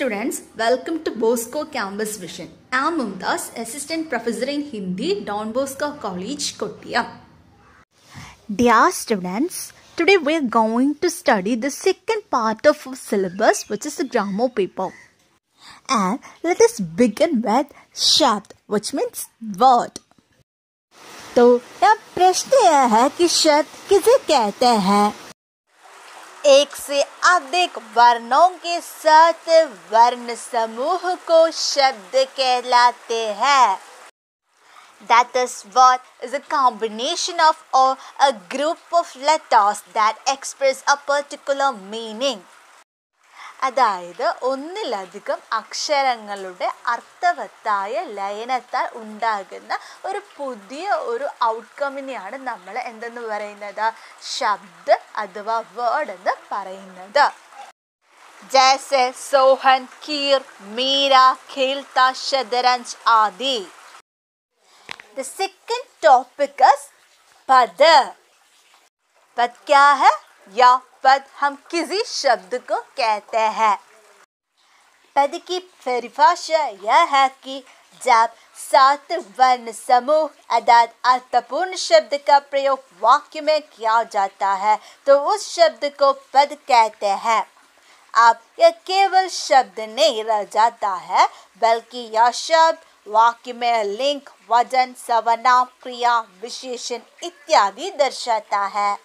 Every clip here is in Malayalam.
students, welcome to Bosco Campus Vision. I am Mumtaz, Assistant Professor in Hindi, Don Bosco College, Kottayam. Dear students, today we are going to study the second part of our syllabus, which is the grammar paper. And let us begin with Shabd, which means word. तो यहाँ प्रश्न यह है कि शब्द किसे कहते हैं एक से अधिक वर्णों के साथ वर्ण समूह को शब्द कहलाते हैं That is what is a combination of or a group of letters that express a particular meaning. അതായത് ഒന്നിലധികം അക്ഷരങ്ങളുടെ അർത്ഥവത്തായ ലയനത്താൽ ഉണ്ടാകുന്ന ഒരു പുതിയ ഒരു ഔട്ട്കമ്മിനെയാണ് നമ്മൾ എന്തെന്ന് പറയുന്നത്? ശബ്ദ അഥവാ വേർഡ് എന്ന് പറയുന്നത്. ജയസെ സോഹൻ കീർ മീര ഖേൽത്ത ശതരഞ്ച് ആദി. ദ സെക്കൻഡ് ടോപ്പിക് പദ. പത് ക്യാ ഹെ या पद हम किसी शब्द को कहते हैं। पद की परिभाषा यह है कि जब सात वर्ण समूह अर्थात अर्थपूर्ण शब्द का प्रयोग वाक्य में किया जाता है तो उस शब्द को पद कहते हैं। अब यह केवल शब्द नहीं रह जाता है, बल्कि यह शब्द वाक्य में लिंग, वज़न सर्वनाम क्रिया, विशेषण इत्यादि दर्शाता है।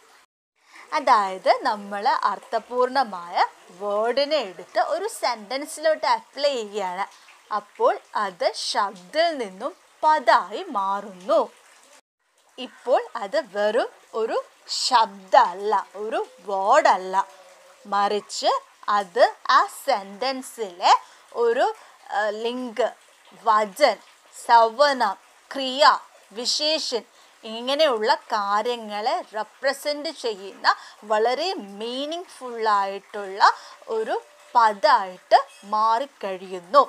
അതായത് നമ്മൾ അർത്ഥപൂർണമായ വേർഡിനെ എടുത്ത് ഒരു സെന്റൻസിലോട്ട് അപ്ലൈ ചെയ്യുകയാണ്. അപ്പോൾ അത് ശബ്ദിൽ നിന്നും പദമായി മാറുന്നു. ഇപ്പോൾ അത് വെറും ഒരു ശബ്ദമല്ല ഒരു വേർഡല്ല. മറിച്ച് അത് ആ സെന്റൻസിലെ ഒരു ലിങ്ക് വചൻ സവനം ക്രിയ വിശേഷൻ ഇങ്ങനെയുള്ള കാര്യങ്ങളെ റെപ്രസെന്റ് ചെയ്യുന്ന വളരെ മീനിങ് ഫുള്ളായിട്ടുള്ള ഒരു പദമായിട്ട് മാറിക്കഴിയുന്നു.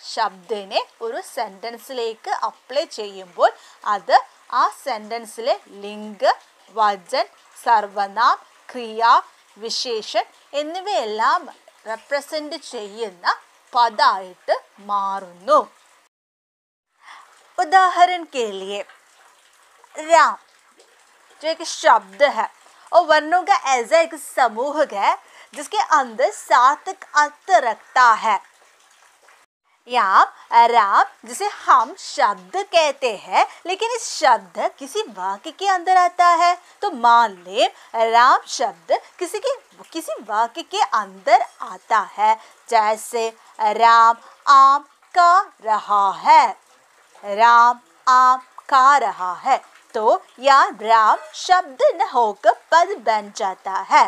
ശബ്ദനെ ഒരു സെന്റൻസിലേക്ക് അപ്ലൈ ചെയ്യുമ്പോൾ അത് ആ സെന്റൻസിലെ ലിങ്ക് വചൻ സർവനാം ക്രിയ വിശേഷൻ എന്നിവയെല്ലാം റെപ്രസെന്റ് ചെയ്യുന്ന പദമായിട്ട് മാറുന്നു. ഉദാഹരണം കേളിയേ. राम जो एक शब्द है। और वर्णों का ऐसा एक समूह है, जिसके अंदर सात अर्थ रखता है। यहाँ, राम, जिसे हम शब्द कहते हैं, लेकिन इस शब्द किसी वाक्य के अंदर आता है। तो मान ले, राम शब्द किसी के, किसी वाक्य के अंदर आता है। जैसे, राम आम का रहा है। राम आम खा रहा है। तो यहाँ राम शब्द न होकर पद बन जाता है।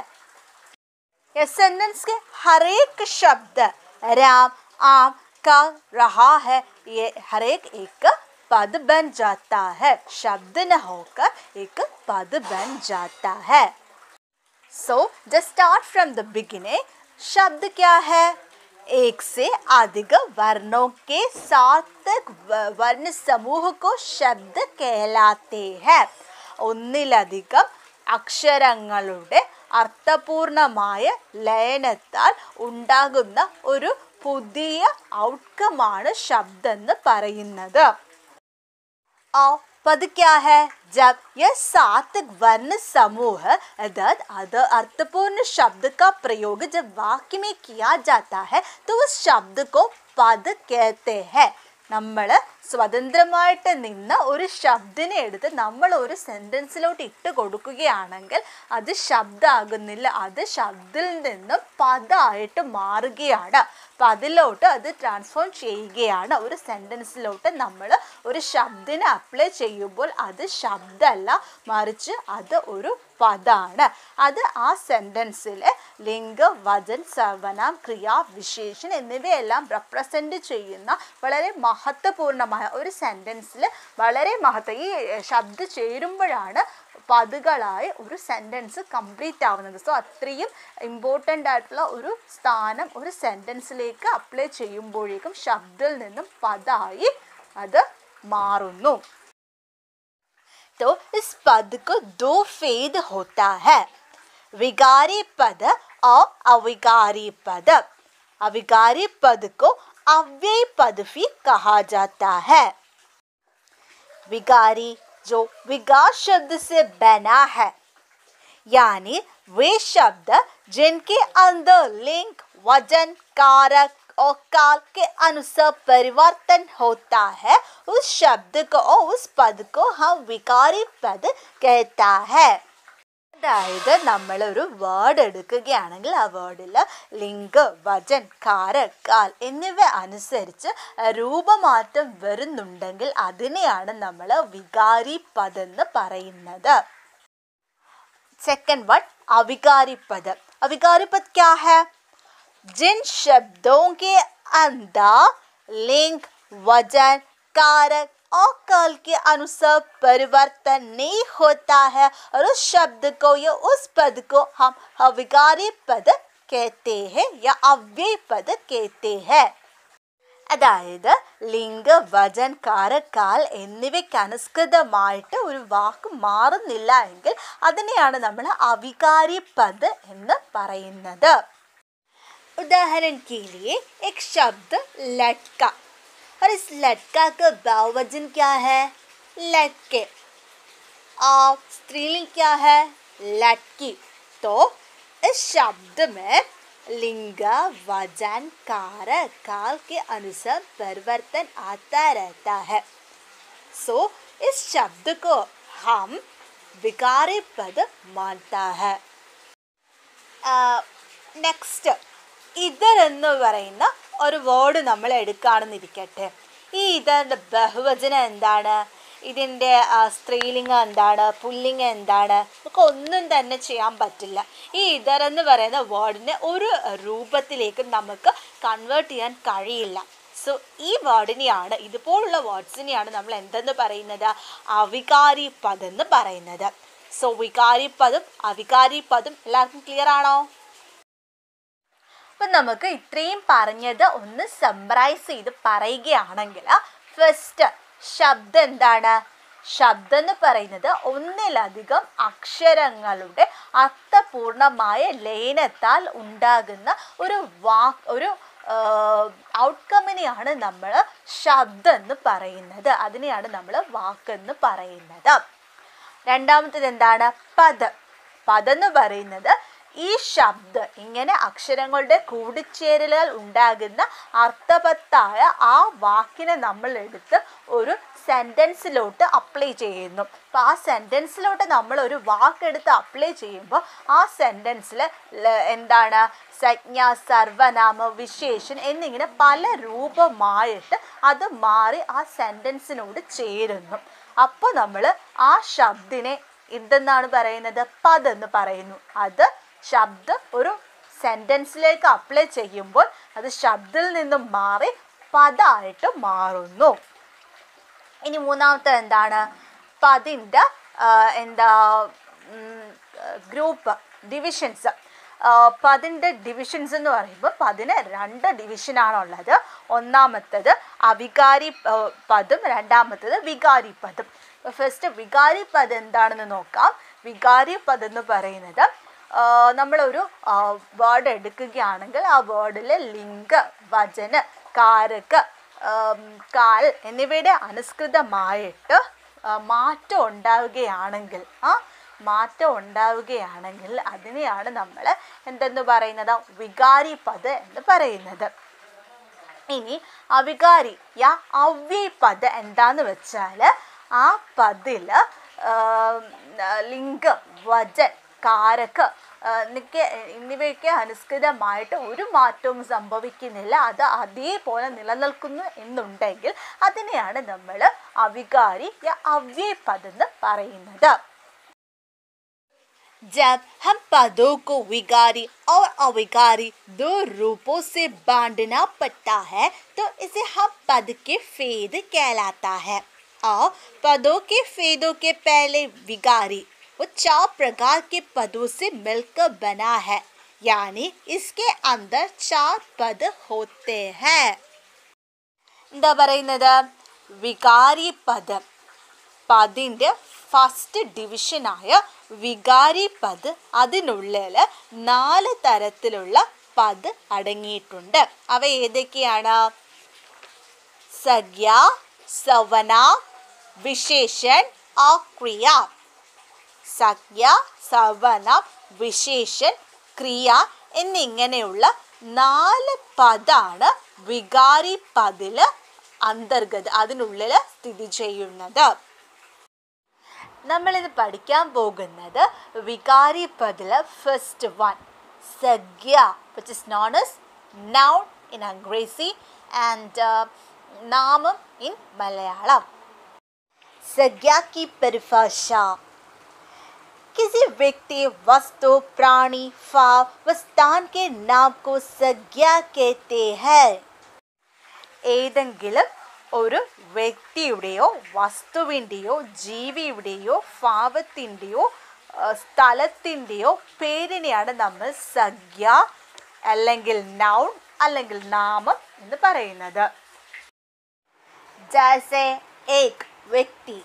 सेंटेंस के हर एक शब्द राम, आम का रहा है, ये हर एक एक पद बन जाता है। शब्द न होकर एक पद बन जाता है। So just start from the beginning शब्द क्या है? एक से अधिक वर्णों के सार्थक वर्ण समूह को शब्द कहलाते हैं ഒന്നിലധികം അക്ഷരങ്ങളുടെ അർത്ഥപൂർണമായ ലയനത്താൽ ഉണ്ടാകുന്ന ഒരു പുതിയ ഔട്ട്കമാണ് ശബ്ദം എന്ന് പറയുന്നത് पद क्या है जब यह सात वर्ण समूह अर्थात अर्थपूर्ण शब्द का प्रयोग जब वाक्य में किया जाता है तो उस शब्द को पद कहते हैं നമ്മൾ സ്വതന്ത്രമായിട്ട് നിന്ന് ഒരു ശബ്ദിനെ എടുത്ത് നമ്മൾ ഒരു സെൻറ്റൻസിലോട്ട് ഇട്ട് കൊടുക്കുകയാണെങ്കിൽ അത് ശബ്ദമാകുന്നില്ല അത് ശബ്ദിൽ നിന്നും പദമായിട്ട് മാറുകയാണ് അപ്പം അതിലോട്ട് അത് ട്രാൻസ്ഫോം ചെയ്യുകയാണ്. ഒരു സെന്റൻസിലോട്ട് നമ്മൾ ഒരു ശബ്ദിനെ അപ്ലൈ ചെയ്യുമ്പോൾ അത് ശബ്ദമല്ല മറിച്ച് അത് ഒരു പദമാണ് അത് ആ സെന്റൻസിലെ ലിംഗ വചൻ സർവനാം ക്രിയ വിശേഷൻ എന്നിവയെല്ലാം റെപ്രസെന്റ് ചെയ്യുന്ന വളരെ മഹത്വപൂർണമായ ഒരു സെന്റൻസിൽ വളരെ മഹത്വ ഈ ശബ്ദം ചേരുമ്പോഴാണ് പദങ്ങളായി ഒരു സെൻറ്റൻസ് കംപ്ലീറ്റ് ആവുന്നത് സോ അത്രയും ഇമ്പോർട്ടൻ്റ് ആയിട്ടുള്ള ഒരു സ്ഥാനം ഒരു സെൻറ്റൻസിലേക്ക് അപ്ലൈ ചെയ്യുമ്പോഴേക്കും ശബ്ദത്തിൽ നിന്നും പദമായി അത് മാറുന്നു तो इस पद को दो फेद होता है विकारी पद और अविकारी पद अविकारी पद को अव्यय पद भी कहा जाता है विकारी जो विकार शब्द से बना है, यानी वे शब्द जिनके अंदर लिंग, वज़न, कारक और काल के अनुसार परिवर्तन होता है, उस शब्द को और उस पद को हम विकारी पद कहता है। അതായത് നമ്മളൊരു വേർഡ് എടുക്കുകയാണെങ്കിൽ ആ വേർഡിൽ ലിംഗ വചൻ കാര കാൽ എന്നിവ അനുസരിച്ച് രൂപമാറ്റം വരുന്നുണ്ടെങ്കിൽ അതിനെയാണ് നമ്മൾ വികാരി പദെന്ന് പറയുന്നത് सेकंड वर्ड अविकारी पद अविकारी पद क्या है जिन शब्दों के अंदर लिंग वजन कारक और काल के अनुसार परिवर्तन नहीं होता है और उस शब्द को या उस पद को हम अविकारी पद कहते हैं या अव्यय पद कहते हैं അതായത് ലിംഗ വചൻ കാര കാൽ എന്നിവയ്ക്ക് അനുസൃതമായിട്ട് ഒരു വാക്ക് മാറുന്നില്ല എങ്കിൽ അതിനെയാണ് നമ്മൾ അവികാരി പദ് എന്ന് പറയുന്നത് उदाहरण के लिए एक शब्द लटका और इस लटका का बहुवचन क्या है लटके और स्त्रीलिंग क्या है लटकी तो इस शब्द में लिंग वजन कार काल के अनुसार परिवर्तन आता रहता है सो इस शब्द को हम विकारी पद मानता है നെക്സ്റ്റ് ഇതർ എന്ന് പറയുന്ന ഒരു വേർഡ് നമ്മൾ എടുക്കുകയാണെന്നിരിക്കട്ടെ. ഈ ഇതിന്റെ ബഹുവചനം എന്താണ്? ഇതിന്റെ സ്ത്രീലിംഗം എന്താണ്? പുല്ലിംഗം എന്താണ്? നമുക്ക് ഒന്നും തന്നെ ചെയ്യാൻ പറ്റില്ല. ഈ ഇതർ എന്ന് പറയുന്ന വേർഡിനെ ഒരു രൂപത്തിലേക്ക് നമുക്ക് കൺവേർട്ട് ചെയ്യാൻ കഴിയില്ല. സോ ഈ വേർഡിനെയാണ് ഇതുപോലുള്ള വേർഡ്സിനെയാണ് നമ്മൾ എന്തെന്ന് പറയുന്നത്? അവികാരി പദം എന്ന് പറയുന്നത്. സോ വികാരി പദം അവികാരി പദം എല്ലാവർക്കും ക്ലിയർ ആണോ? അപ്പം നമുക്ക് ഇത്രയും പറഞ്ഞത് ഒന്ന് സമ്മറൈസ് ചെയ്ത് പറയുകയാണെങ്കിൽ ഫസ്റ്റ് ശബ്ദം എന്താണ്? ശബ്ദം എന്ന് പറയുന്നത് ഒന്നിലധികം അക്ഷരങ്ങളുടെ അർത്ഥപൂർണമായ ലയനത്താൽ ഉണ്ടാകുന്ന ഒരു വാക്ക് ഒരു ഔട്ട്കമ്മിനെയാണ് നമ്മൾ ശബ്ദം എന്ന് പറയുന്നത്. അതിനെയാണ് നമ്മൾ വാക്കെന്ന് പറയുന്നത്. രണ്ടാമത്തത് എന്താണ്? പദം. പദം എന്ന് പറയുന്നത് ഈ ശബ്ദ ഇങ്ങനെ അക്ഷരങ്ങളുടെ കൂടിച്ചേരലുകൾ ഉണ്ടാകുന്ന അർത്ഥവത്തായ ആ വാക്കിനെ നമ്മൾ എടുത്ത് ഒരു സെന്റൻസിലോട്ട് അപ്ലൈ ചെയ്യുന്നു. അപ്പോൾ ആ സെന്റൻസിലോട്ട് നമ്മൾ ഒരു വാക്കെടുത്ത് അപ്ലൈ ചെയ്യുമ്പോൾ ആ സെന്റൻസിൽ എന്താണ് സജ്ഞ സർവനാമ വിശേഷൻ എന്നിങ്ങനെ പല രൂപമായിട്ട് അത് മാറി ആ സെന്റൻസിനോട് ചേരുന്നു. അപ്പോൾ നമ്മൾ ആ ശബ്ദിനെ എന്തെന്നാണ് പറയുന്നത്? പതെന്ന് പറയുന്നു. അത് ശബ്ദം ഒരു സെന്റൻസിലേക്ക് അപ്ലൈ ചെയ്യുമ്പോൾ അത് ശബ്ദത്തിൽ നിന്നും മാറി പദമായിട്ട് മാറുന്നു. ഇനി മൂന്നാമത്തെ എന്താണ്? പതിന്റെ എന്താ ഗ്രൂപ്പ് ഡിവിഷൻസ് പതിന്റെ ഡിവിഷൻസ് എന്ന് പറയുമ്പോൾ പതിന് രണ്ട് ഡിവിഷനാണുള്ളത് ഒന്നാമത്തത് അവികാരി പദം രണ്ടാമത്തത് വികാരി പദം. ഫസ്റ്റ് വികാരി പദം എന്താണെന്ന് നോക്കാം. വികാരി പദം എന്ന് പറയുന്നത് നമ്മളൊരു വേർഡ് എടുക്കുകയാണെങ്കിൽ ആ വേർഡിൽ ലിംഗ് വചന കാരക്ക് കാൽ എന്നിവയുടെ അനുസൃതമായിട്ട് മാറ്റം ഉണ്ടാവുകയാണെങ്കിൽ ആ മാറ്റം ഉണ്ടാവുകയാണെങ്കിൽ അതിനെയാണ് നമ്മൾ എന്തെന്ന് പറയുന്നത്? വികാരി പദ എന്ന് പറയുന്നത്. ഇനി അവികാരി യാ അവ്യ പദ എന്താന്ന് വെച്ചാൽ ആ പതിൽ ലിംഗം വചൻ കാരക നിക്ക് എന്നിവയ്ക്ക് അനുസൃതമായിട്ട് ഒരു മാറ്റവും സംഭവിക്കുന്നില്ല അത് അതേപോലെ നിലനിൽക്കുന്നു എന്നുണ്ടെങ്കിൽ അതിനെയാണ് നമ്മൾ അവികാരി അവ്യയ പദം എന്ന് പറയുന്നത് जब हम पदों को विकारी और अविकारी दो रूपों से बांटना पड़ता है तो इसे हम पद के फेद कहलाता है और पदों के फेदों के पहले विकारी वो चार प्रकार के पदों से मिलकर बना है यानी इसके अंदर चार पद होते हैं എന്താ പറയുന്നത് വികാരി പദം പതിൻ്റെ ഫസ്റ്റ് ഡിവിഷനായ വികാരി പദ് അതിനുള്ളിൽ നാല് തരത്തിലുള്ള പദ് അടങ്ങിയിട്ടുണ്ട് അവ ഏതൊക്കെയാണ് സഖ്യ സവന വിശേഷൻ ആ ക്രിയ സഖ്യ സവന വിശേഷൻ ക്രിയ എന്നിങ്ങനെയുള്ള നാല് പദാണ് വികാരി പതിൽ അന്തർഗത അതിനുള്ളിൽ സ്ഥിതി ചെയ്യുന്നത്. നമ്മളിത് പഠിക്കാൻ പോകുന്നത് വികാരി പതിൽ ഫസ്റ്റ് വൺ സഖ്യ which is known as noun in അംഗ്രേസി and uh, നാമം ഇൻ മലയാളം. സഖ്യാക്കി കി പരിഭാഷ किसी व्यक्ति वस्तु प्राणी फाव व स्थान के नाम को संज्ञा कहते हैं ഏതെങ്കിലും ഒരു വ്യക്തിയുടെയോ വസ്തുവിൻ്റെയോ ജീവിയുടെയോ ഭാവത്തിൻ്റെയോ സ്ഥലത്തിൻ്റെയോ പേരിനെയാണ് നമ്മൾ സഖ്യ അല്ലെങ്കിൽ നൗൺ അല്ലെങ്കിൽ നാമം എന്ന് പറയുന്നത് ജൈസെ एक व्यक्ति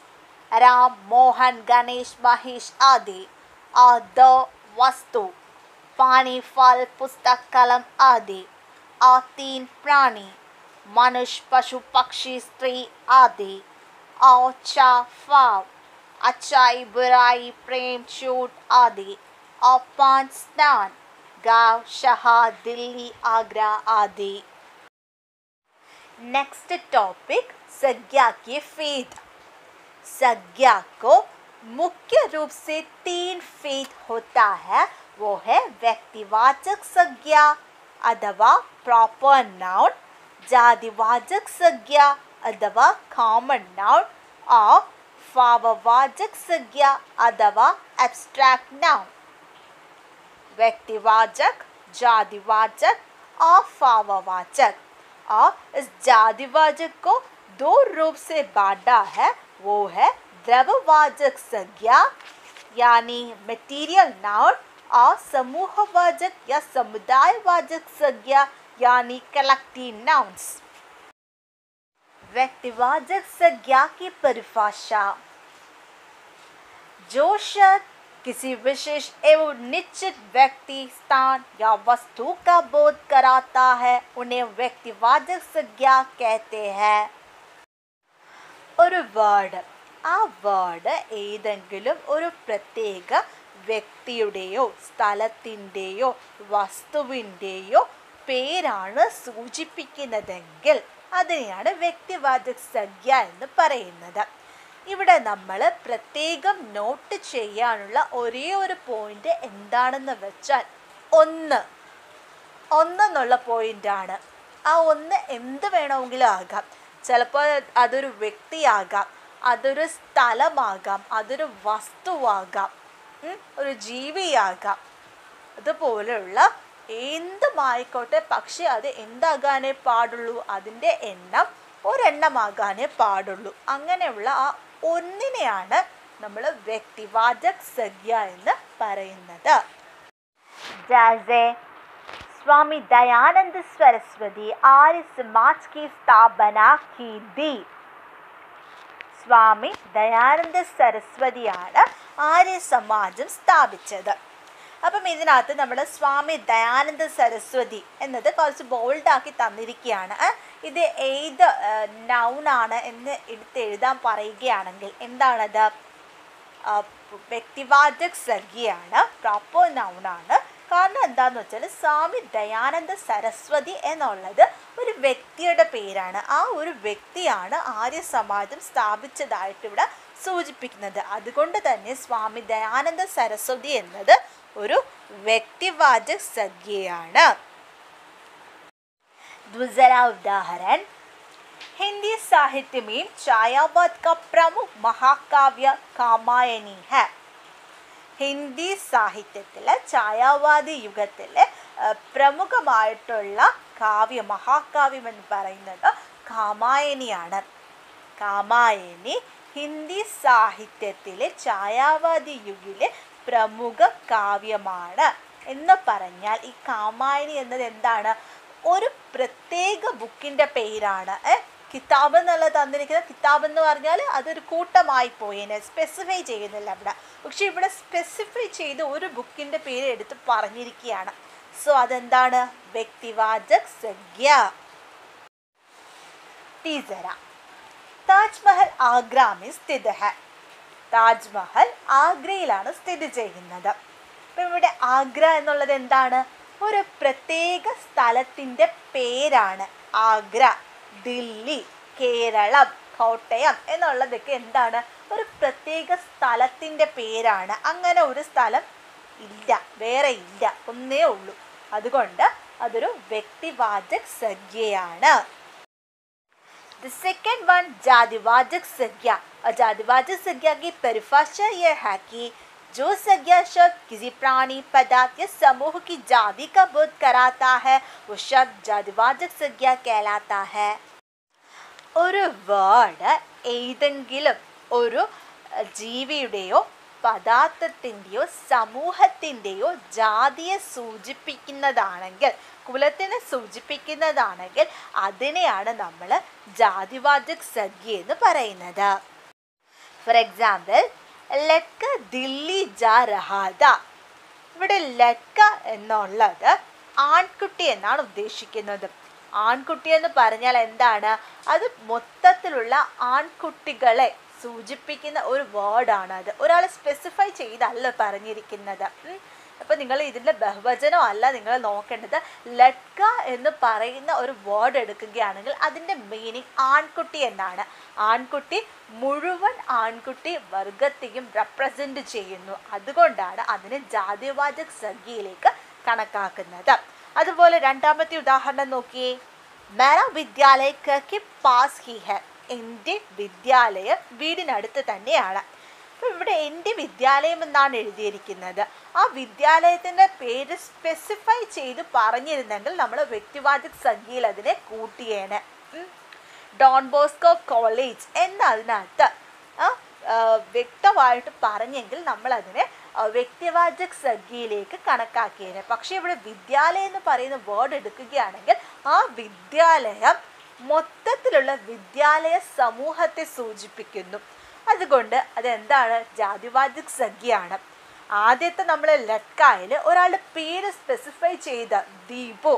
राम, मोहन, गणेश, महेश आदि और दो वस्तु, पानी, फल, पुस्तक, कलम आदि और तीन प्राणी, मनुष्य, पशु, पक्षी, स्त्री आदि। और चार फाव, अच्छाई, बुराई, प्रेम, झूठ आदि। और पाँच स्नान, गाँव, शहर, दिल्ली, आगरा आदि। नेक्स्ट टॉपिक संज्ञा की फेद। संज्ञा को मुख्य रूप से तीन फेद होता है, वो है व्यक्तिवाचक संज्ञा अथवा प्रॉपर नाउन जातिवाचक संज्ञा अथवा कॉमन नाउन और भाववाचक संज्ञा अथवा एब्स्ट्रैक्ट नाउन व्यक्तिवाचक, जातिवाचक और भाववाचक। और इस जातिवाचक को दो रूप से बांटा है वो है द्रववाचक संज्ञा, यानी मटेरियल नाउन और समूहवाचक या समुदायवाचक संज्ञा, यानी कलेक्टिव नाउन्स व्यक्तिवाचक संज्ञा की परिभाषा। जो शब्द किसी विशेष एवं निश्चित व्यक्ति, स्थान या वस्तु का बोध कराता है, उन्हें व्यक्तिवाचक संज्ञा कहते हैं। ഒരു വേർഡ് ആ വേർഡ് ഏതെങ്കിലും ഒരു പ്രത്യേക വ്യക്തിയുടെയോ സ്ഥലത്തിന്റെയോ വസ്തുവിന്റെയോ പേരാണ് സൂചിപ്പിക്കുന്നതെങ്കിൽ അതിനെയാണ് വ്യക്തിവാചക സംഖ്യ എന്ന് പറയുന്നത്. ഇവിടെ നമ്മൾ പ്രത്യേകം നോട്ട് ചെയ്യാനുള്ള ഒരേ ഒരു പോയിന്റ് എന്താണെന്ന് വെച്ചാൽ ഒന്ന്. ഒന്നെന്നുള്ള പോയിന്റാണ് ആ ഒന്ന് എന്ത് വേണമെങ്കിലും ആകാം. ചിലപ്പോൾ അതൊരു വ്യക്തിയാകാം അതൊരു സ്ഥലമാകാം അതൊരു വസ്തുവാകാം ഒരു ജീവിയാകാം. അതുപോലെയുള്ള എന്തുമായിക്കോട്ടെ പക്ഷെ അത് എന്താകാനേ പാടുള്ളൂ അതിന്റെ എണ്ണം ഒരെണ്ണമാകാനേ പാടുള്ളൂ. അങ്ങനെയുള്ള ആ ഒന്നിനെയാണ് നമ്മൾ വ്യക്തിവാചക് സംഖ്യ എന്ന് പറയുന്നത്. जैसे സ്വാമി ദയാനന്ദ സരസ്വതി ആര്യ സമാജ് കി സ്ഥാപന കി ദി. സ്വാമി ദയാനന്ദ സരസ്വതിയാണ് ആര്യ സമാജം സ്ഥാപിച്ചത്. അപ്പം ഇതിനകത്ത് നമ്മൾ സ്വാമി ദയാനന്ദ സരസ്വതി എന്നത് കുറച്ച് ബോൾഡാക്കി തന്നിരിക്കുകയാണ്. ഇത് ഏത് നൗണാണ് എന്ന് എടുത്ത് എഴുതാൻ പറയുകയാണെങ്കിൽ എന്താണത്? വ്യക്തിവാചക് സർഗിയാണ് പ്രോപ്പർ നൗണാണ് കാരണം എന്താന്ന് വെച്ചാൽ സ്വാമി ദയാനന്ദ സരസ്വതി എന്നുള്ളത് ഒരു വ്യക്തിയുടെ പേരാണ് ആ ഒരു വ്യക്തിയാണ് ആര്യ സമാജം സ്ഥാപിച്ചതായിട്ട് ഇവിടെ സൂചിപ്പിക്കുന്നത് അതുകൊണ്ട് തന്നെ സ്വാമി ദയാനന്ദ സരസ്വതി എന്നത് ഒരു വ്യക്തിവാചക സംഖ്യയാണ് दूसरा उदाहरण हिंदी साहित्य में छायावाद का प्रमुख महाकाव्य कामायनी है ഹിന്ദി സാഹിത്യത്തിലെ ഛായാവാദി യുഗത്തിലെ ആ, പ്രമുഖമായിട്ടുള്ള കാവ്യ മഹാകാവ്യം എന്ന് പറയുന്നത് കാമായനിയാണ്. കാമായനി ഹിന്ദി സാഹിത്യത്തിലെ ഛായാവാദി യുഗിലെ പ്രമുഖ കാവ്യമാണ് എന്ന് പറഞ്ഞാൽ ഈ കാമായനി എന്നത് എന്താണ്? ഒരു പ്രത്യേക ബുക്കിന്റെ പേരാണ് കിതാബ് എന്നുള്ള തന്നിരിക്കുന്നത്. കിതാബ് എന്ന് പറഞ്ഞാൽ അതൊരു കൂട്ടമായി പോയേനെ സ്പെസിഫൈ ചെയ്യുന്നില്ല അവിടെ പക്ഷേ ഇവിടെ സ്പെസിഫൈ ചെയ്ത് ഒരു ബുക്കിന്റെ പേര് എടുത്ത് പറഞ്ഞിരിക്കുകയാണ്. സോ അതെന്താണ്? വ്യക്തിവാചക് സംഖ്യ തീസര താജ്മഹൽ ആഗ്രാമി സ്ഥിത താജ്മഹൽ ആഗ്രയിലാണ് സ്ഥിതി ചെയ്യുന്നത്. അപ്പം ഇവിടെ ആഗ്ര എന്നുള്ളത് എന്താണ്? ഒരു പ്രത്യേക സ്ഥലത്തിന്റെ പേരാണ് ആഗ്ര. ദില്ലി കേരളം കോട്ടയം എന്നുള്ളതൊക്കെ എന്താണ് ഒരു പ്രത്യേക സ്ഥലത്തിൻ്റെ പേരാണ് അങ്ങനെ ഒരു സ്ഥലം ഇല്ല വേറെ ഇല്ല ഒന്നേ ഉള്ളൂ അതുകൊണ്ട് അതൊരു വ്യക്തിവാചക് സംഖ്യയാണ് The second one जातिवाचक संज्ञा और जातिवाचक संज्ञा की परिभाषा यह है कि जो संज्ञा शब्द किसी प्राणी पदार्थ या समूह की जाति का बोध कराता है वो शब्द जातिवाचक संज्ञा कहलाता है ഒരു വേർഡ് ഏതെങ്കിലും ഒരു അഹ്, ജീവിയുടെയോ പദാർത്ഥത്തിൻ്റെയോ സമൂഹത്തിൻ്റെയോ ജാതിയെ സൂചിപ്പിക്കുന്നതാണെങ്കിൽ കുലത്തിനെ സൂചിപ്പിക്കുന്നതാണെങ്കിൽ അതിനെയാണ് നമ്മൾ ജാതിവാചക് സംഖ്യ എന്ന് പറയുന്നത് ഫോർ എക്സാമ്പിൾ ലക്ക ദില്ലി ജാ രഹാദ. ഇവിടെ ലക്ക എന്നുള്ളത് ആൺകുട്ടി എന്നാണ് ഉദ്ദേശിക്കുന്നത്. ആൺകുട്ടി എന്ന് പറഞ്ഞാൽ എന്താണ്? അത് മൊത്തത്തിലുള്ള ആൺകുട്ടികളെ സൂചിപ്പിക്കുന്ന ഒരു വേർഡാണ് അത് ഒരാളെ സ്പെസിഫൈ ചെയ്തല്ല പറഞ്ഞിരിക്കുന്നത്. അപ്പോൾ നിങ്ങൾ ഇതിന്റെ ബഹുവചനം അല്ല നിങ്ങൾ നോക്കേണ്ടത്. ലഡ്ക എന്ന് പറയുന്ന ഒരു വേർഡ് എടുക്കുകയാണെങ്കിൽ അതിന്റെ മീനിങ് ആൺകുട്ടി എന്നാണ്. ആൺകുട്ടി മുഴുവൻ ആൺകുട്ടി വർഗത്തെയും റെപ്രസെന്റ് ചെയ്യുന്നു. അതുകൊണ്ടാണ് അതിനെ ജാതിവാചക് സംഖ്യയിലേക്ക് കണക്കാക്കുന്നത്. അതുപോലെ രണ്ടാമത്തെ ഉദാഹരണം നോക്കിയേ. മേര വിദ്യാലയ കി പാസ് ഹി ഹെ. എന്റെ വിദ്യാലയം വീടിനടുത്ത് തന്നെയാണ്. ഇവിടെ എന്റെ വിദ്യാലയം എന്നാണ് എഴുതിയിരിക്കുന്നത്. ആ വിദ്യാലയത്തിന്റെ പേര് സ്പെസിഫൈ ചെയ്ത് പറഞ്ഞിരുന്നെങ്കിൽ നമ്മൾ വ്യക്തിവാചക സംഖ്യയിൽ അതിനെ കൂട്ടിയേനെ. ഡോൺ ബോസ്കോ കോളേജ് എന്നതിനകത്ത് വ്യക്തമായിട്ട് പറഞ്ഞെങ്കിൽ നമ്മൾ അതിനെ വ്യക്തിവാചക സംഖ്യയിലേക്ക് കണക്കാക്കിയേനെ. പക്ഷേ ഇവിടെ വിദ്യാലയം എന്ന് പറയുന്ന വേർഡ് എടുക്കുകയാണെങ്കിൽ ആ വിദ്യാലയം മൊത്തത്തിലുള്ള വിദ്യാലയ സമൂഹത്തെ സൂചിപ്പിക്കുന്നു. അതുകൊണ്ട് അതെന്താണ്? ജാതിവാചക സംഖ്യയാണ്. ആദ്യത്തെ നമ്മൾ ലക്കായിൽ ഒരാളുടെ പേര് സ്പെസിഫൈ ചെയ്ത ദീപു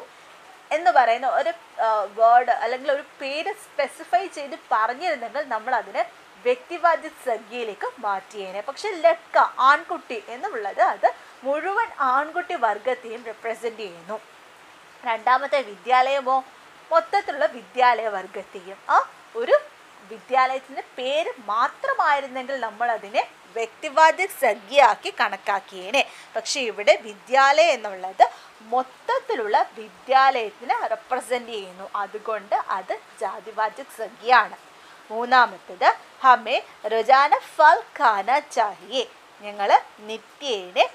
എന്ന് പറയുന്ന ഒരു വേർഡ് അല്ലെങ്കിൽ ഒരു പേര് സ്പെസിഫൈ ചെയ്ത് പറഞ്ഞിരുന്നെങ്കിൽ നമ്മൾ അതിനെ വ്യക്തിവാചക സംഖ്യയിലേക്ക് മാറ്റിയേനെ. പക്ഷെ ലക്ക ആൺകുട്ടി എന്നുള്ളത് അത് മുഴുവൻ ആൺകുട്ടി വർഗത്തെയും റെപ്രസെന്റ് ചെയ്യുന്നു. രണ്ടാമത്തെ വിദ്യാലയമോ മൊത്തത്തിലുള്ള വിദ്യാലയ വർഗത്തെയും ആ ഒരു വിദ്യാലയത്തിന്റെ പേര് മാത്രമായിരുന്നെങ്കിൽ നമ്മൾ അതിനെ വ്യക്തിവാദ സഖ്യയാക്കി കണക്കാക്കിയേനെ. പക്ഷേ ഇവിടെ വിദ്യാലയം എന്നുള്ളത് മൊത്തത്തിലുള്ള വിദ്യാലയത്തിനെ റെപ്രസെന്റ് ചെയ്യുന്നു. അതുകൊണ്ട് അത് ജാതിവാചക സഖ്യയാണ്. മൂന്നാമത്തത് ഹമേ റുജാന ഫൽ ഖാന ചാഹിയെ. ഞങ്ങൾ നിത്യേനെ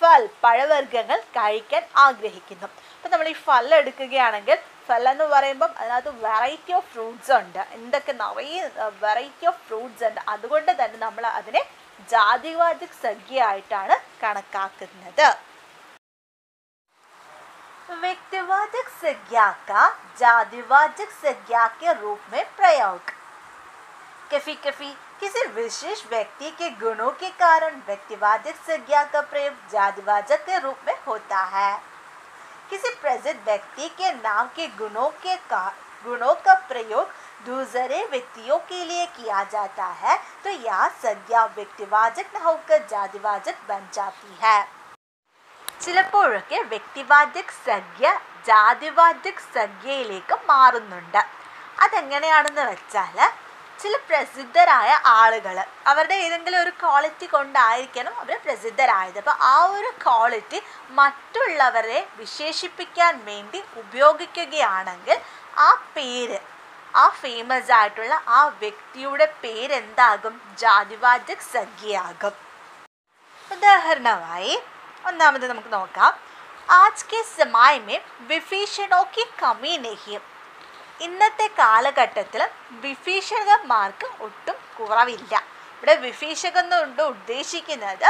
ഫൽ പഴവർഗങ്ങൾ കഴിക്കാൻ ആഗ്രഹിക്കുന്നു. അപ്പം നമ്മൾ ഈ ഫൽ എടുക്കുകയാണെങ്കിൽ ഫൽ എന്ന് പറയുമ്പം അതിനകത്ത് വെറൈറ്റി ഓഫ് ഫ്രൂട്ട്സ് ഉണ്ട് എന്തൊക്കെ നിറയെ വെറൈറ്റി ഓഫ് ഫ്രൂട്ട്സ് ഉണ്ട് അതുകൊണ്ട് തന്നെ നമ്മൾ അതിനെ ജാതിവാചക സംഖ്യയായിട്ടാണ് കണക്കാക്കുന്നത് व्यक्तिवाचक संज्ञा का जातिवाचक संज्ञा के रूप में प्रयोग कभी कभी किसी विशेष व्यक्ति के गुणों के कारण व्यक्तिवाचक संज्ञा का प्रयोग जातिवाचक के रूप में होता है किसी प्रसिद्ध व्यक्ति के नाम के गुणों के का गुणों का प्रयोग दूसरे व्यक्तियों के लिए किया जाता है तो यह संज्ञा व्यक्तिवाचक न होकर जातिवाचक बन जाती है ചിലപ്പോഴൊക്കെ വ്യക്തിവാചക സംഖ്യ ജാതിവാചക സംഖ്യയിലേക്ക് മാറുന്നുണ്ട് അതെങ്ങനെയാണെന്ന് വെച്ചാൽ ചില പ്രസിദ്ധരായ ആളുകൾ അവരുടെ ഏതെങ്കിലും ഒരു ക്വാളിറ്റി കൊണ്ടായിരിക്കണം അവർ പ്രസിദ്ധരായത്. അപ്പോൾ ആ ഒരു ക്വാളിറ്റി മറ്റുള്ളവരെ വിശേഷിപ്പിക്കാൻ വേണ്ടി ഉപയോഗിക്കുകയാണെങ്കിൽ ആ പേര് ആ ഫേമസ് ആയിട്ടുള്ള ആ വ്യക്തിയുടെ പേരെന്താകും? ജാതിവാചക് സംഖ്യയാകും. ഉദാഹരണമായി ഒന്നാമത് നമുക്ക് നോക്കാം. ആജ് കെ സമായി മേ വിഭീഷണോ ഇന്നത്തെ കാലഘട്ടത്തിൽ വിഭീഷണന്മാർക്ക് ഒട്ടും കുറവില്ല. ഇവിടെ വിഭീഷകൻ കൊണ്ട് ഉദ്ദേശിക്കുന്നത്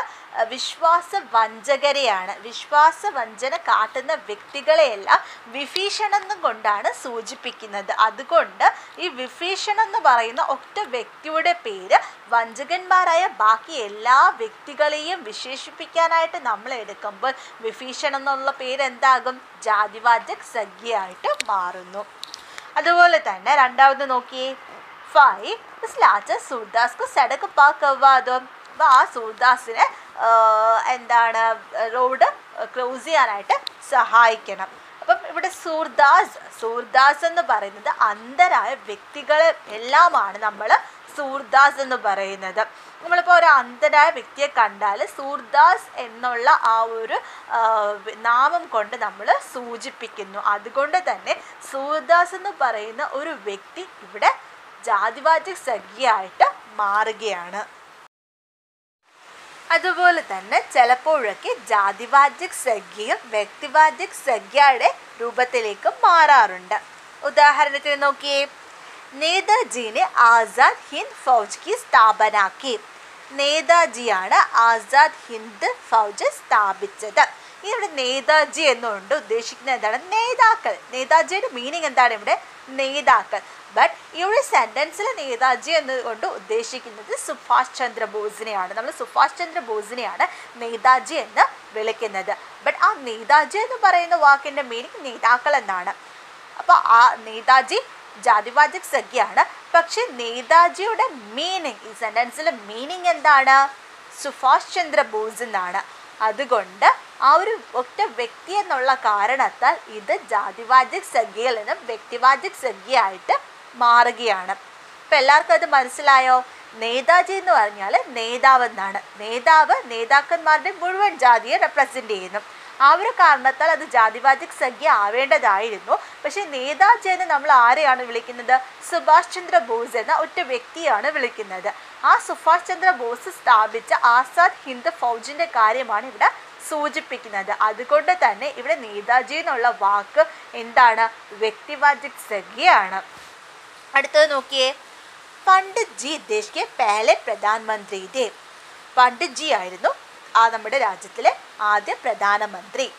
വിശ്വാസ വഞ്ചകരെയാണ് വിശ്വാസ വഞ്ചന കാട്ടുന്ന വ്യക്തികളെയെല്ലാം വിഭീഷണെന്നും കൊണ്ടാണ് സൂചിപ്പിക്കുന്നത്. അതുകൊണ്ട് ഈ വിഭീഷണം എന്ന് പറയുന്ന ഒറ്റ വ്യക്തിയുടെ പേര് വഞ്ചകന്മാരായ ബാക്കി എല്ലാ വ്യക്തികളെയും വിശേഷിപ്പിക്കാനായിട്ട് നമ്മൾ എടുക്കുമ്പോൾ വിഭീഷണം എന്നുള്ള പേര് എന്താകും ജാതിവാചക് സഖ്യയായിട്ട് മാറുന്നു. അതുപോലെ തന്നെ രണ്ടാമത് നോക്കിയേ. ഫൈവ് ലാസ്റ്റ് സൂർദാസ്ക്ക് സടക്ക് പാക്കവാദം അപ്പൊ ആ സൂർദാസിനെ എന്താണ് റോഡ് ക്ലോസ് ചെയ്യാനായിട്ട് സഹായിക്കണം. അപ്പം ഇവിടെ സൂർദാസ് സൂർദാസ് എന്ന് പറയുന്നത് അന്ധരായ വ്യക്തികളെ എല്ലാമാണ് നമ്മൾ സൂർദാസ് എന്ന് പറയുന്നത്. നമ്മളിപ്പോൾ ഒരു അന്ധരായ വ്യക്തിയെ കണ്ടാൽ സൂർദാസ് എന്നുള്ള ആ ഒരു നാമം കൊണ്ട് നമ്മൾ സൂചിപ്പിക്കുന്നു. അതുകൊണ്ട് തന്നെ സൂർദാസ് എന്ന് പറയുന്ന ഒരു വ്യക്തി ഇവിടെ ജാതിവാചക സഖിയായിട്ട് മാറുകയാണ്. അതുപോലെ തന്നെ ചിലപ്പോഴൊക്കെ ജാതിവാചക് സംഖ്യയും വ്യക്തിവാചക് സംഖ്യയുടെ രൂപത്തിലേക്ക് മാറാറുണ്ട്. ഉദാഹരണത്തിന് നോക്കിയേ നേതാജിനെ ആസാദ് ഹിന്ദ് ഫൗജ് കി സ്ഥാപനാക്കി. നേതാജിയാണ് ആസാദ് ഹിന്ദ് ഫൗജ് സ്ഥാപിച്ചത്. ഇവിടെ നേതാജി എന്നുകൊണ്ട് ഉദ്ദേശിക്കുന്നത് എന്താണ്? നേതാക്കൾ. നേതാജിയുടെ മീനിങ് എന്താണ് ഇവിടെ? നേതാക്കൾ. ബട്ട് ഈ ഒരു സെന്റൻസിൽ നേതാജി എന്നുകൊണ്ട് ഉദ്ദേശിക്കുന്നത് സുഭാഷ് ചന്ദ്ര ബോസിനെയാണ്. നമ്മൾ സുഭാഷ് ചന്ദ്ര ബോസിനെയാണ് നേതാജി എന്ന് വിളിക്കുന്നത്. ബട്ട് ആ നേതാജി എന്ന് പറയുന്ന വാക്കിന്റെ മീനിങ് നേതാക്കൾ എന്നാണ്. അപ്പോൾ ആ നേതാജി ജാതിവാചക് സഖ്യാണ്. പക്ഷെ നേതാജിയുടെ മീനിങ് ഈ സെന്റൻസിലെ മീനിങ് എന്താണ്? സുഭാഷ് ചന്ദ്ര ബോസ് എന്നാണ്. അതുകൊണ്ട് ആ ഒരു ഒറ്റ വ്യക്തി എന്നുള്ള കാരണത്താൽ ഇത് ജാതിവാചക് സഖ്യയിൽ നിന്നും വ്യക്തിവാചക് സംഖ്യയായിട്ട് മാറുകയാണ്. ഇപ്പം എല്ലാവർക്കും അത് മനസ്സിലായോ? നേതാജി എന്ന് പറഞ്ഞാൽ നേതാവ് എന്നാണ്. നേതാവ് നേതാക്കന്മാരുടെ മുഴുവൻ ജാതിയെ റെപ്രസെന്റ് ചെയ്യുന്നു. ആ ഒരു കാരണത്താൽ അത് ജാതിവാചക സംഖ്യ ആവേണ്ടതായിരുന്നു. പക്ഷേ നേതാജി എന്ന് നമ്മൾ ആരെയാണ് വിളിക്കുന്നത്? സുഭാഷ് ചന്ദ്ര ബോസ് എന്ന ഒറ്റ വ്യക്തിയാണ് വിളിക്കുന്നത്. ആ സുഭാഷ് ചന്ദ്ര ബോസ് സ്ഥാപിച്ച ആസാദ് ഹിന്ദ് ഫൗജിന്റെ കാര്യമാണ് ഇവിടെ സൂചിപ്പിക്കുന്നത്. അതുകൊണ്ട് തന്നെ ഇവിടെ നേതാജി എന്നുള്ള വാക്ക് എന്താണ്? വ്യക്തിവാചക സംഖ്യയാണ്. അടുത്തത് നോക്കിയേ. പണ്ഡിറ്റ് ജി ദേശ് പേലെ പ്രധാനമന്ത്രി ദേ പണ്ഡിറ്റ് ജി ആയിരുന്നു ആ നമ്മുടെ രാജ്യത്തിലെ ആദ്യ പ്രധാനമന്ത്രി.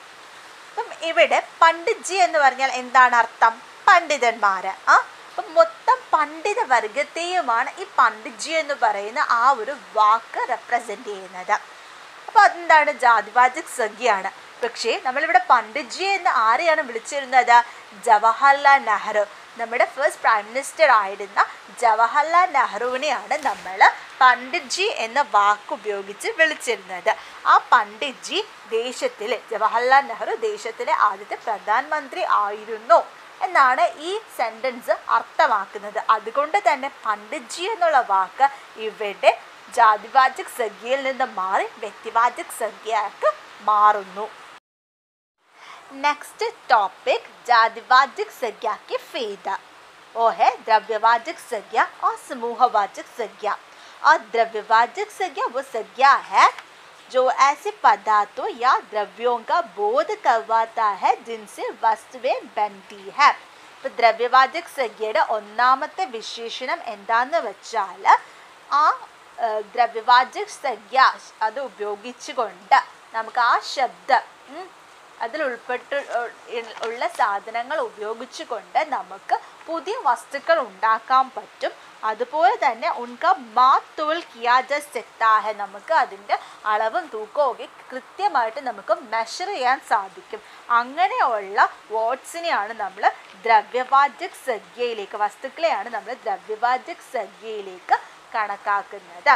അപ്പം ഇവിടെ പണ്ഡിറ്റ് ജി എന്ന് പറഞ്ഞാൽ എന്താണ് അർത്ഥം? പണ്ഡിതന്മാര്. ആ അപ്പം മൊത്തം പണ്ഡിത വർഗത്തെയുമാണ് ഈ പണ്ഡിറ്റ് ജി എന്ന് പറയുന്ന ആ ഒരു വാക്ക് റെപ്രസെന്റ് ചെയ്യുന്നത്. അപ്പോൾ അതെന്താണ്? ജാതിവാചക് സംഖ്യയാണ്. പക്ഷേ നമ്മളിവിടെ പണ്ഡിറ്റ് ജി എന്ന് ആരെയാണ് വിളിച്ചിരുന്നത്? ജവഹർലാൽ നെഹ്റു. നമ്മുടെ ഫസ്റ്റ് പ്രൈം മിനിസ്റ്റർ ആയിരുന്ന ജവഹർലാൽ നെഹ്റുവിനെയാണ് നമ്മൾ പണ്ഡിറ്റ്ജി എന്ന വാക്ക് ഉപയോഗിച്ച് വിളിച്ചിരുന്നത്. ആ പണ്ഡിറ്റ്ജി ദേശത്തിലെ ജവഹർലാൽ നെഹ്റു ദേശത്തിലെ ആദ്യത്തെ പ്രധാനമന്ത്രി ആയിരുന്നു എന്നാണ് ഈ സെന്റൻസ് അർത്ഥമാക്കുന്നത്. അതുകൊണ്ട് തന്നെ പണ്ഡിറ്റ്ജി എന്നുള്ള വാക്ക് ഇവിടെ ജാതിവാചക് സംഖ്യയിൽ നിന്ന് മാറി വ്യക്തിവാചക് സംഖ്യയാക്ക് മാറുന്നു. नेक्स्ट टॉपिक जातिवाचक संज्ञा के फेदा वो है द्रव्यवाचक संज्ञा और समूहवाचक संज्ञा और द्रव्यवाचक संज्ञा वो संज्ञा है जो ऐसे पदार्थों या द्रव्यों का बोध करवाता है जिनसे वस्तुएं बनती है ഇപ്പം ദ്രവ്യവാചക സംഖ്യയുടെ ഒന്നാമത്തെ വിശേഷണം എന്താന്ന് വെച്ചാൽ ആ ഏഹ്, ദ്രവ്യവാചക സംഖ്യ അത് ഉപയോഗിച്ചുകൊണ്ട് നമുക്ക് ആ ശബ്ദം ഉം, അതിൽ ഉൾപ്പെട്ട് ഉള്ള സാധനങ്ങൾ ഉപയോഗിച്ചുകൊണ്ട് നമുക്ക് പുതിയ വസ്തുക്കൾ ഉണ്ടാക്കാൻ പറ്റും. അതുപോലെ തന്നെ ഉൻക മാത്തുൽ കിയാജ സെക്താഹെ നമുക്ക് അതിന്റെ അളവും തൂക്കവും ഒക്കെ കൃത്യമായിട്ട് നമുക്ക് മെഷർ ചെയ്യാൻ സാധിക്കും. അങ്ങനെയുള്ള വേർഡ്സിനെയാണ് നമ്മൾ ദ്രവ്യവാചക് സംഖ്യയിലേക്ക് വസ്തുക്കളെയാണ് നമ്മൾ ദ്രവ്യവാചക് സംഖ്യയിലേക്ക് കണക്കാക്കുന്നത്.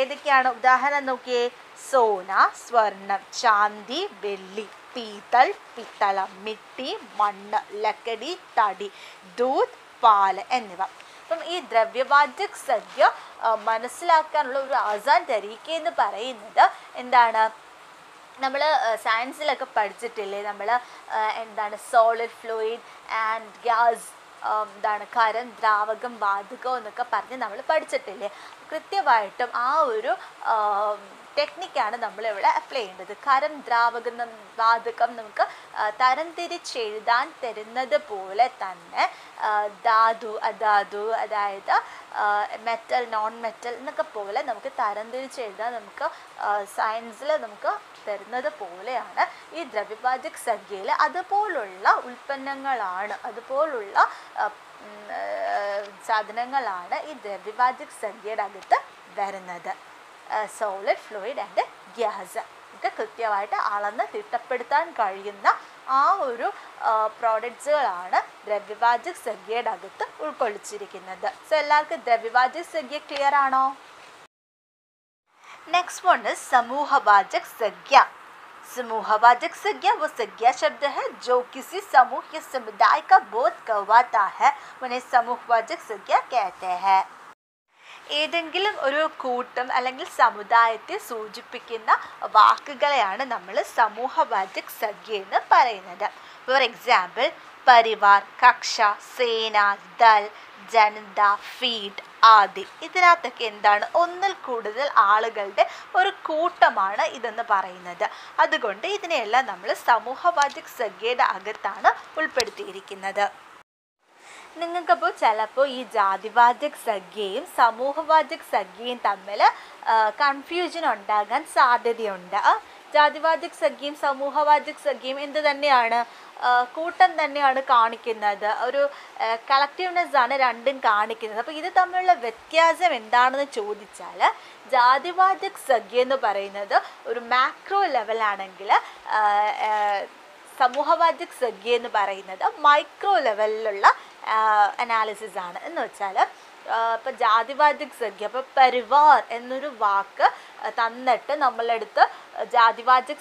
ഏതൊക്കെയാണ്? ഉദാഹരണം നോക്കിയേ. സോന സ്വർണം ചാന്തി വെള്ളി. പീത്തൽ പിത്തള മിട്ടി മണ്ണ് ലക്കടി തടി ദൂത് പാൽ എന്നിവ. അപ്പം ഈ ദ്രവ്യവാചക് സദ്യ മനസ്സിലാക്കാനുള്ള ഒരു ആസാൻ തരീക്ക എന്ന് പറയുന്നത് എന്താണ്? നമ്മൾ സയൻസിലൊക്കെ പഠിച്ചിട്ടില്ലേ? നമ്മൾ എന്താണ് സോളിഡ് ഫ്ലൂയിഡ് ആൻഡ് ഗ്യാസ് എന്താണ് കരം ദ്രാവകം വാതകം എന്നൊക്കെ പറഞ്ഞ് നമ്മൾ പഠിച്ചിട്ടില്ലേ? കൃത്യമായിട്ടും ആ ഒരു ടെക്നിക്കാണ് നമ്മളിവിടെ അപ്ലൈ ചെയ്യേണ്ടത്. കരം ദ്രാവകം വാതകം നമുക്ക് തരംതിരിച്ചെഴുതാൻ തരുന്നത് പോലെ തന്നെ ധാതു അധാതു അതായത് മെറ്റൽ നോൺ മെറ്റൽ എന്നൊക്കെ പോലെ നമുക്ക് തരംതിരിച്ചെഴുതാൻ നമുക്ക് സയൻസിൽ നമുക്ക് തരുന്നത് പോലെയാണ് ഈ ദ്രവ്യവാചക സംഖ്യയിൽ. അതുപോലുള്ള ഉൽപ്പന്നങ്ങളാണ് അതുപോലുള്ള സാധനങ്ങളാണ് ഈ ദ്രവ്യവാചക സംഖ്യയുടെ അകത്ത് വരുന്നത്. സോളിഡ് ഫ്ലൂയിഡ് ആൻഡ് ഗ്യാസ് ഒക്കെ കൃത്യമായിട്ട് അളന്ന് തിട്ടപ്പെടുത്താൻ കഴിയുന്ന ആ ഒരു പ്രോഡക്ട്സുകളാണ് ദ്രവ്യവാചക സംഖ്യയുടെ അകത്ത് ഉൾക്കൊള്ളിച്ചിരിക്കുന്നത് സോ എല്ലാവർക്കും ദ്രവ്യവാചക സംഖ്യ ക്ലിയർ ആണോ नेक्स्ट वन इज समूहवाचक संज्ञा समूहवाचक संज्ञा वो संज्ञा शब्द है जो किसी समूह या समुदाय का बोध करवाता है उन्हें समूहवाचक संज्ञा कहते हैं ഏതെങ്കിലും ഒരു കൂട്ടം അല്ലെങ്കിൽ സമുദായത്തെ സൂചിപ്പിക്കുന്ന വാക്കുകളെയാണ് നമ്മൾ സമൂഹവാചക് സഖ്യ എന്ന് പറയുന്നത്. ഫോർ എക്സാമ്പിൾ പരിവാർ കക്ഷ സേന ദൽ ജനത ഫീഡ് ആദി. ഇതിനകത്തൊക്കെ എന്താണ്? ഒന്നിൽ കൂടുതൽ ആളുകളുടെ ഒരു കൂട്ടമാണ് ഇതെന്ന് പറയുന്നത്. അതുകൊണ്ട് ഇതിനെയെല്ലാം നമ്മൾ സമൂഹവാചക് സഖ്യയുടെ അകത്താണ് ഉൾപ്പെടുത്തിയിരിക്കുന്നത്. നിങ്ങൾക്കപ്പോൾ ചിലപ്പോൾ ഈ ജാതിവാചക സംഖ്യയും സമൂഹവാചക സംഖ്യയും തമ്മിൽ കൺഫ്യൂഷൻ ഉണ്ടാകാൻ സാധ്യതയുണ്ട്. ജാതിവാചക് സംഖ്യയും സമൂഹവാചക സംഖ്യയും എന്ത് തന്നെയാണ് കൂട്ടം തന്നെയാണ് കാണിക്കുന്നത്? ഒരു കളക്റ്റീവ്നെസ് ആണ് രണ്ടും കാണിക്കുന്നത്. അപ്പോൾ ഇത് തമ്മിലുള്ള വ്യത്യാസം എന്താണെന്ന് ചോദിച്ചാൽ ജാതിവാചക സംഖ്യ എന്ന് പറയുന്നത് ഒരു മാക്രോ ലെവലാണെങ്കിൽ സമൂഹവാചക സംഖ്യ എന്ന് പറയുന്നത് മൈക്രോ ലെവലിലുള്ള അനാലിസിസ് ആണ്. എന്ന് വെച്ചാൽ ഇപ്പം ജാതിവാദിക് സംഖ്യ അപ്പോൾ പരിവാർ എന്നൊരു വാക്ക് തന്നിട്ട് നമ്മളെടുത്ത് ജാതിവാചക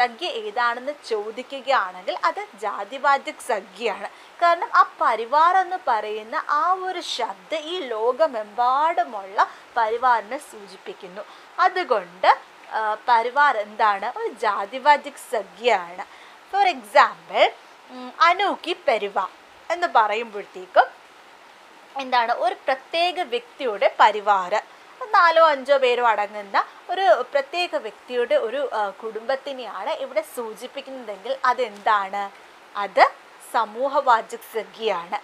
സംഖ്യ ഏതാണെന്ന് ചോദിക്കുകയാണെങ്കിൽ അത് ജാതിവാചക് സംഖ്യയാണ്. കാരണം ആ പരിവാർ എന്ന് പറയുന്ന ആ ഒരു ശബ്ദം ഈ ലോകമെമ്പാടുമുള്ള പരിവാറിനെ സൂചിപ്പിക്കുന്നു. അതുകൊണ്ട് പരിവാർ എന്താണ്? ഒരു ജാതിവാചക് സംഖ്യയാണ്. ഫോർ എക്സാമ്പിൾ അനൂക്കി പെരുവ. എന്ന് പറയുമ്പോഴത്തേക്കും എന്താണ് ഒരു പ്രത്യേക വ്യക്തിയുടെ പരിവാര നാലോ അഞ്ചോ പേരോ അടങ്ങുന്ന ഒരു പ്രത്യേക വ്യക്തിയുടെ ഒരു കുടുംബത്തിനെയാണ് ഇവിടെ സൂചിപ്പിക്കുന്നതെങ്കിൽ അതെന്താണ്? അത് സമൂഹവാചക സംഖ്യയാണ്.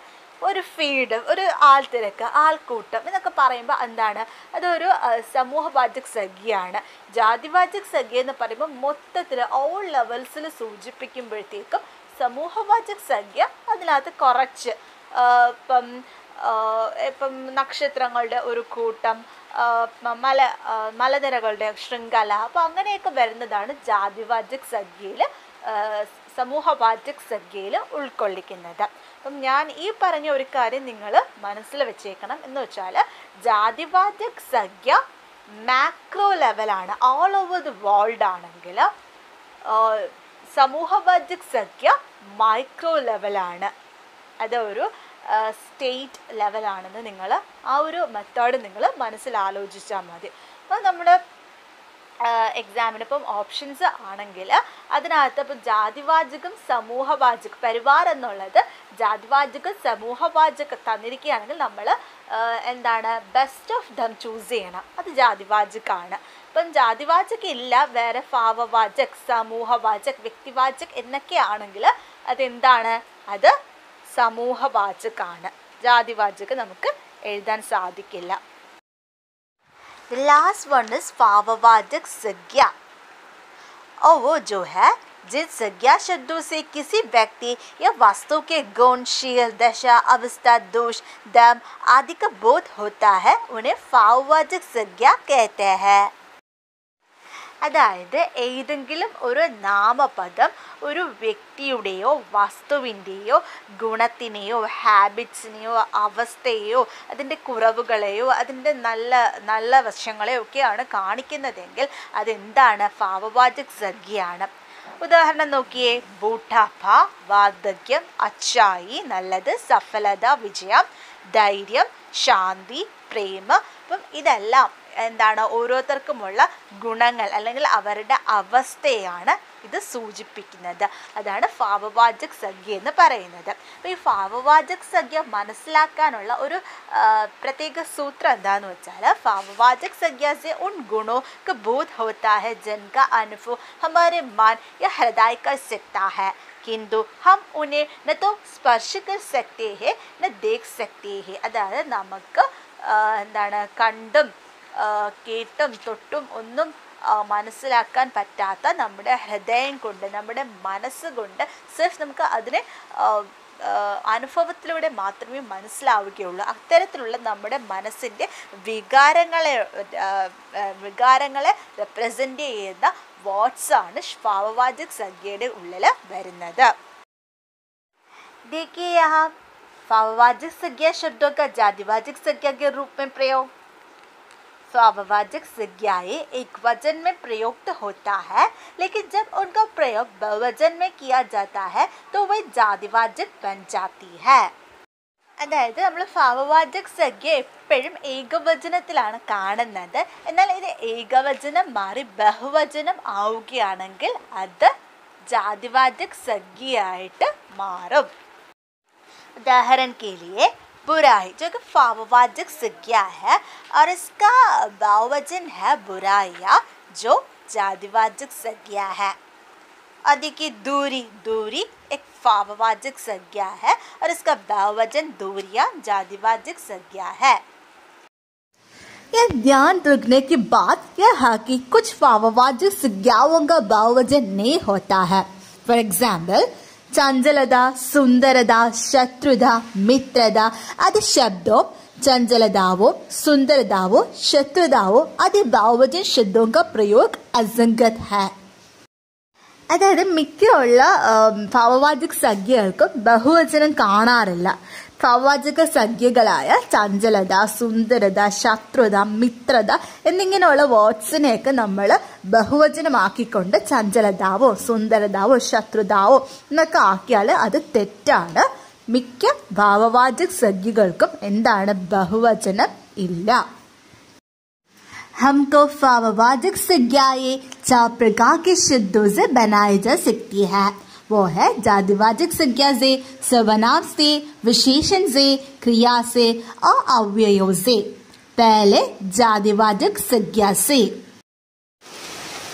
ഒരു ഫീഡ് ഒരു ആൾത്തിരക്ക് ആൾക്കൂട്ടം എന്നൊക്കെ പറയുമ്പോൾ എന്താണ്? അതൊരു സമൂഹവാചക സംഖ്യയാണ്. ജാതിവാചക സംഖ്യ എന്ന് പറയുമ്പോൾ മൊത്തത്തിൽ ഓൾ ലെവൽസിൽ സൂചിപ്പിക്കുമ്പോഴത്തേക്കും സമൂഹവാചക സംഖ്യ അതിനകത്ത് കുറച്ച്. ഇപ്പം ഇപ്പം നക്ഷത്രങ്ങളുടെ ഒരു കൂട്ടം മല മലനിരകളുടെ ശൃംഖല. അപ്പോൾ അങ്ങനെയൊക്കെ വരുന്നതാണ് ജാതിവാചക സംഖ്യയിൽ സമൂഹവാചക സംഖ്യയിൽ ഉൾക്കൊള്ളിക്കുന്നത്. അപ്പം ഞാൻ ഈ പറഞ്ഞ ഒരു കാര്യം നിങ്ങൾ മനസ്സിൽ വെച്ചേക്കണം. എന്ന് വെച്ചാൽ ജാതിവാചക സംഖ്യ മാക്രോ ലെവലാണ്. ഓൾ ഓവർ ദി വേൾഡ് ആണെങ്കിൽ സമൂഹവാചക സഖ്യ മൈക്രോ ലെവലാണ് അത് ഒരു സ്റ്റേറ്റ് ലെവലാണെന്ന് നിങ്ങൾ ആ ഒരു മെത്തേഡ് നിങ്ങൾ മനസ്സിൽ ആലോചിച്ചാൽ മതി. അപ്പോൾ നമ്മുടെ എക്സാമിന് ഇപ്പം ഓപ്ഷൻസ് ആണെങ്കിൽ അതിനകത്ത് ഇപ്പം ജാതിവാചകം സമൂഹവാചകം പരിവാർ എന്നുള്ളത് ജാതിവാചകം സമൂഹവാചകം തന്നിരിക്കുകയാണെങ്കിൽ നമ്മൾ എന്താണ് ബെസ്റ്റ് ഓഫ് ദം ചൂസ് ചെയ്യണം. അത് ജാതിവാചകമാണ്. ഇപ്പം ജാതിവാചകം ഇല്ല വേറെ ഭാവവാചക് സമൂഹവാചക് വ്യക്തിവാചക് എന്നൊക്കെ ആണെങ്കിൽ അതെന്താണ് അത് സമൂഹവാചകാണ് ജാതിവാചകം നമുക്ക് എഴുതാൻ സാധിക്കില്ല The last one is भाववाचक संज्ञा और वो जो है जिन संज्ञा शब्दों से किसी व्यक्ति या वस्तु के गुण शील दशा अवस्था दोष दम आदि का बोध होता है उन्हें भाववाचक संज्ञा कहते हैं അതായത് ഏതെങ്കിലും ഒരു നാമപദം ഒരു വ്യക്തിയുടെയോ വസ്തുവിന്റെയോ ഗുണത്തിനെയോ ഹാബിറ്റ്സിനെയോ അവസ്ഥയെയോ അതിന്റെ കുറവുകളെയോ അതിന്റെ നല്ല നല്ല വശങ്ങളെയോ ഒക്കെയാണ് കാണിക്കുന്നതെങ്കിൽ അതെന്താണ്? ഭാവവാചക സർഗിയാണ് ഉദാഹരണം നോക്കിയേ. ബൂട്ടാപ്പ വാർദ്ധക്യം അച്ചായി നല്ലത് സഫലത വിജയം ധൈര്യം ശാന്തി പ്രേമ. അപ്പം ഇതെല്ലാം എന്താണ് ഓരോരുത്തർക്കുമുള്ള ഗുണങ്ങൾ അല്ലെങ്കിൽ അവരുടെ അവസ്ഥയാണ് ഇത് സൂചിപ്പിക്കുന്നത്. അതാണ് ഭാവവാചക് സഖ്യ എന്ന് പറയുന്നത്. അപ്പോൾ ഈ ഭാവവാചക് സഖ്യ മനസ്സിലാക്കാനുള്ള ഒരു പ്രത്യേക സൂത്രം എന്താണെന്ന് വെച്ചാൽ ഭാവവാചക് സഖ്യ സെ ഉൺ ഗുണോ ക ബോധ് ഹോത്താ ഹെ ജൻക ക ഹമാരെ മാൻ യ ഹൃദയ കർ സക്താ ഹെ. കിന്തു ഹം ഉനെ ന തോ സ്പർശിക്കർ സക്തേ ഹെ ന ദേഖ് സക്തേ ഹെ. അതായത് നമുക്ക് എന്താണ് കണ്ടും കേട്ടും തൊട്ടും ഒന്നും ആ, മനസ്സിലാക്കാൻ പറ്റാത്ത നമ്മുടെ ഹൃദയം കൊണ്ട് നമ്മുടെ മനസ്സ് കൊണ്ട് സിർഫ് നമുക്ക് അതിനെ ആ, ആ, അനുഭവത്തിലൂടെ മാത്രമേ മനസ്സിലാവുകയുള്ളൂ അത്തരത്തിലുള്ള നമ്മുടെ മനസ്സിൻ്റെ വികാരങ്ങളെ ആ, ആ, വികാരങ്ങളെ റെപ്രസെൻ്റ് ചെയ്യുന്ന വാട്സാണ് ഭാവവാചക് സംഖ്യയുടെ ഉള്ളിൽ വരുന്നത് देखिए यहाँ फाववाचक संज्ञा शब्दों का जातिवाचक संज्ञा के रूप में प्रयोग फाववाचक संज्ञाएं एक वचन में प्रयुक्त होता है लेकिन जब उनका प्रयोग बहुवचन में किया जाता है तो वह जातिवाचक बन जाती है അതായത് നമ്മൾ ഭാവവാചക് സംഖ്യ എപ്പോഴും ഏകവചനത്തിലാണ് കാണുന്നത് എന്നാൽ ഇത് ഏകവചനം മാറി ബഹുവചനം ആവുകയാണെങ്കിൽ അത് ജാതിവാചക് സംഖ്യയായിട്ട് മാറും उदाहरण के लिए बुराई जो कि फाववाचक संज्ञा है और इसका बहुवचन है बुराइया, जो जातिवाचक संज्ञा है। आदि की दूरी दूरी एक फाववाचक संज्ञा है और इसका बहुवचन दूरिया जातिवाचक संज्ञा है। यह ध्यान रखने की बात यह है कि कुछ फाववाचक संज्ञाओं का बहुवचन नहीं होता है। फॉर एग्ज़ाम्पल ചഞ്ചലത സുന്ദരത ശത്രുത മിത്രത അത് ശബ്ദവും चंचलताओं सुंदरताओं शत्रुताओं आदि बहुवचन शब्दों का प्रयोग असंगत है അതായത് മിക്കുള്ള ഭാവവാചക സംഖ്യകൾക്കും ബഹുവചനം കാണാറില്ല ഭാവവാചക സംഖ്യകളായ ചഞ്ചലത സുന്ദരത ശത്രുത മിത്രത എന്നിങ്ങനെയുള്ള വേർഡ്സിനെയൊക്കെ നമ്മൾ ബഹുവചനമാക്കിക്കൊണ്ട് ചഞ്ചലതാവോ സുന്ദരതാവോ ശത്രുതാവോ എന്നൊക്കെ ആക്കിയാൽ അത് തെറ്റാണ് മിക്ക ഭാവവാചക സംഖ്യകൾക്കും എന്താണ് ബഹുവചനം ഇല്ല हमको फाववाचक संज्ञाएं चार प्रकार के शब्दों से बनाई जा सकती है वो है जातिवाचक संज्ञा से सर्वनाम से विशेषण से क्रिया से और अव्ययों से पहले जातिवाचक संज्ञा से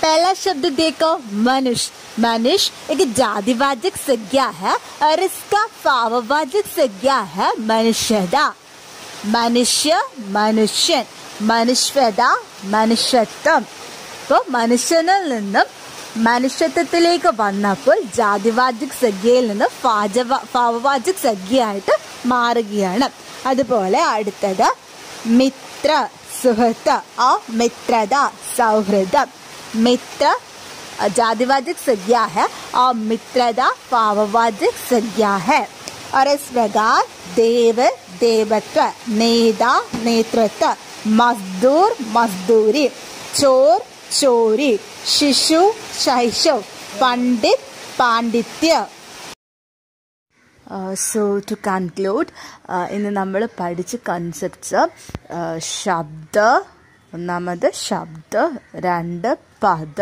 पहला शब्द देखो मनुष्य मनुष्य एक जातिवाचक संज्ञा है और इसका फाववाचक संज्ञा है मनुष्यदा മനുഷ്യ മനുഷ്യൻ മനുഷ്യത മനുഷ്യത്വം ഇപ്പോൾ മനുഷ്യനിൽ നിന്നും മനുഷ്യത്വത്തിലേക്ക് വന്നപ്പോൾ ജാതിവാചിക് സംഖ്യയിൽ നിന്ന് ഫാജവ ഫാവവാചിക് സംഖ്യയായിട്ട് മാറുകയാണ് അതുപോലെ അടുത്തത് മിത്ര സുഹൃത്ത് ആ മിത്രത സൗഹൃദം മിത്ര जातिवाचक संज्ञा है और मित्रता पाववाचक संज्ञा है और इस प्रकार देव देवत्व नेता नेतृत्व मजदूर मजदूरी चोर ചോരി ശിശു ശൈശവ് പണ്ഡിത് പാണ്ഡിത്യ. സോ ടു കൺക്ലൂഡ് ഇന്ന് നമ്മൾ പഠിച്ച കൺസെപ്റ്റ്സ് uh, ശബ്ദ ഒന്നാമത് ശബ്ദ രണ്ട് പദ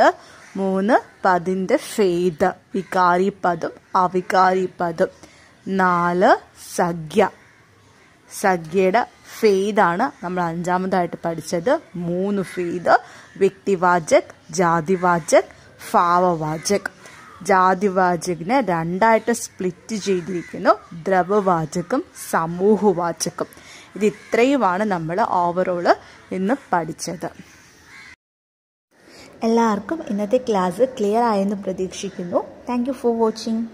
മൂന്ന് പതിന്റെ ഫേദ വികാരി പദം അവികാരി പദം നാല് സഖ്യ. സഖ്യയുടെ ഫെയ്ദാണ് നമ്മൾ അഞ്ചാമതായിട്ട് പഠിച്ചത്. മൂന്ന് ഫെയ്ത് വ്യക്തിവാചക് ജാതിവാചക് ഭാവവാചക്. ജാതിവാചകിനെ രണ്ടായിട്ട് സ്പ്ലിറ്റ് ചെയ്തിരിക്കുന്നു. ദ്രവവാചകം സമൂഹവാചകം. ഇത് ഇത്രയുമാണ് നമ്മൾ ഓവറോൾ ഇന്ന് പഠിച്ചത്. എല്ലാവർക്കും ഇന്നത്തെ ക്ലാസ് ക്ലിയർ ആയെന്ന് പ്രതീക്ഷിക്കുന്നു. Thank you for watching